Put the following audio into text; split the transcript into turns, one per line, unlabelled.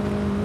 嗯。